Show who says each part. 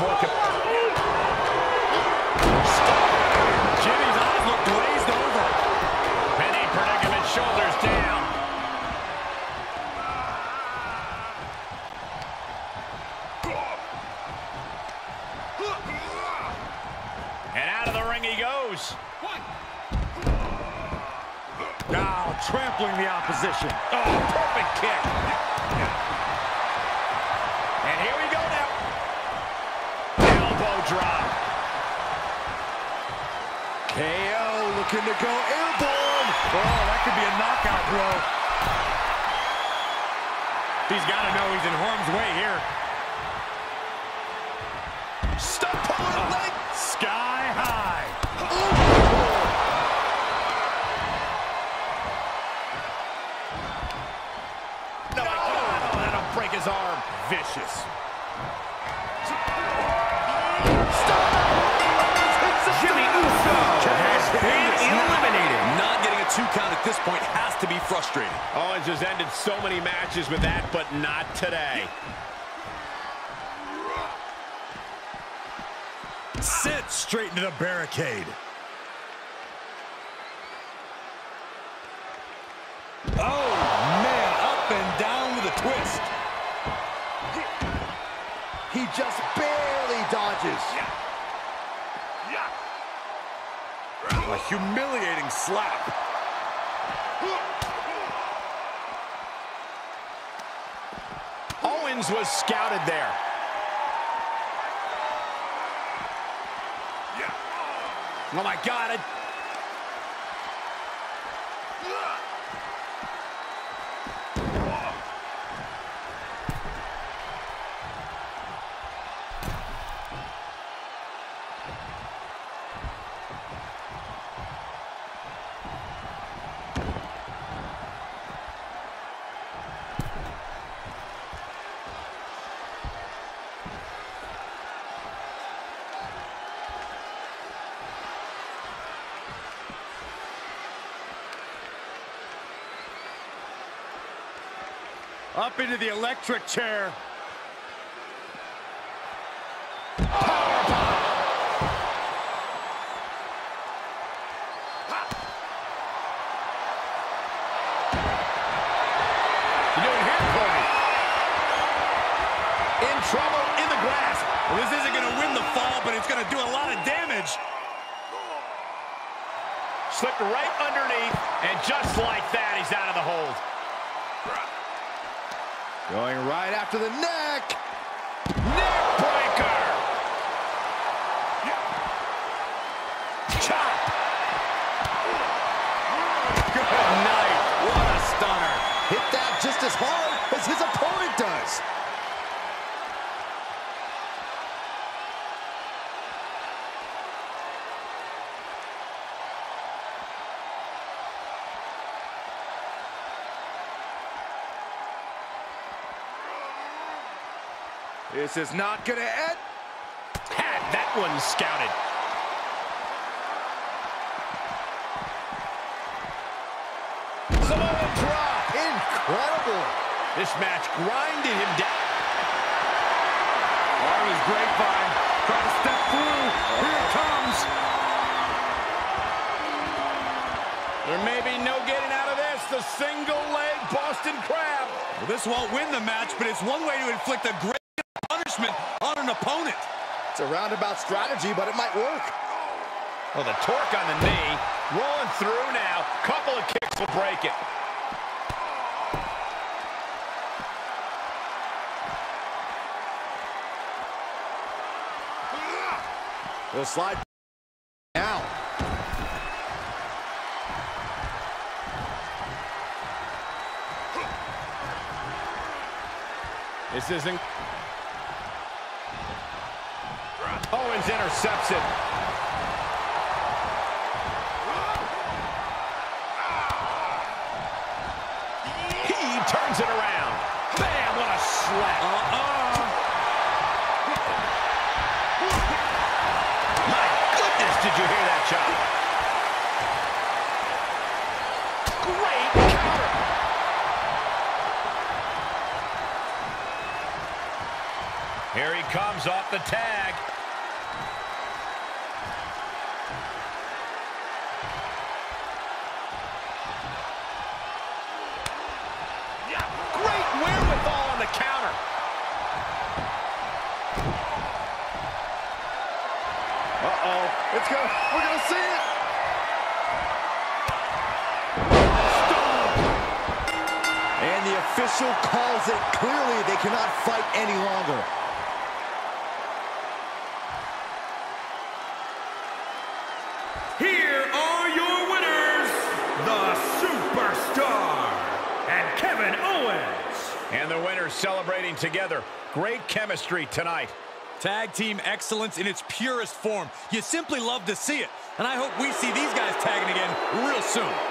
Speaker 1: more... Jimmy's eyes look glazed over. Penny predicament, shoulders down. And out of the ring he goes.
Speaker 2: Now trampling the opposition.
Speaker 1: Oh, perfect kick. And here we go drop.
Speaker 2: KO looking to go airborne. Oh, that could be a knockout blow.
Speaker 1: He's got to know he's in harm's way here.
Speaker 2: Stop pulling the leg.
Speaker 1: Sky high. No, oh, that'll break his arm. Vicious.
Speaker 3: Jimmy Uso has been eliminated.
Speaker 4: Not getting a two count at this point has to be frustrating.
Speaker 1: Owens has ended so many matches with that, but not today.
Speaker 2: Sent straight into the barricade. Oh, man, up and down with a twist. He just barely dodges. A humiliating slap.
Speaker 1: Owens was scouted there. Oh, my God. It...
Speaker 2: Up into the electric chair.
Speaker 1: In trouble, in the grass.
Speaker 4: This isn't going to win the fall, but it's going to do a lot of damage.
Speaker 1: Slipped right underneath, and just like that, he's out of the hold.
Speaker 2: Going right after the neck. This is not gonna end.
Speaker 1: Had that one scouted.
Speaker 2: Samoan drop. Incredible.
Speaker 1: This match grinded him down.
Speaker 2: Arm is grapevine. Trying to step through. Here it comes.
Speaker 1: There may be no getting out of this. The single leg Boston Crab.
Speaker 4: Well, this won't win the match, but it's one way to inflict a great punishment on an opponent.
Speaker 2: It's a roundabout strategy, but it might work.
Speaker 1: Well, the torque on the knee. Rolling through now. Couple of kicks will break it.
Speaker 2: He'll slide now.
Speaker 1: This isn't... Owens intercepts it. He turns it around. Bam, what a slap.
Speaker 4: Uh-uh.
Speaker 1: My goodness, did you hear that chop? Great counter. Here he comes off the tag.
Speaker 2: Uh-oh. It's gonna, we're gonna see it. And the official calls it. Clearly, they cannot fight any longer.
Speaker 3: Here are your winners, the Superstar and Kevin Owens.
Speaker 1: And the winners celebrating together. Great chemistry tonight.
Speaker 4: Tag team excellence in its purest form. You simply love to see it. And I hope we see these guys tagging again real soon.